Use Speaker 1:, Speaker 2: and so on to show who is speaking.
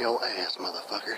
Speaker 1: your ass, motherfucker.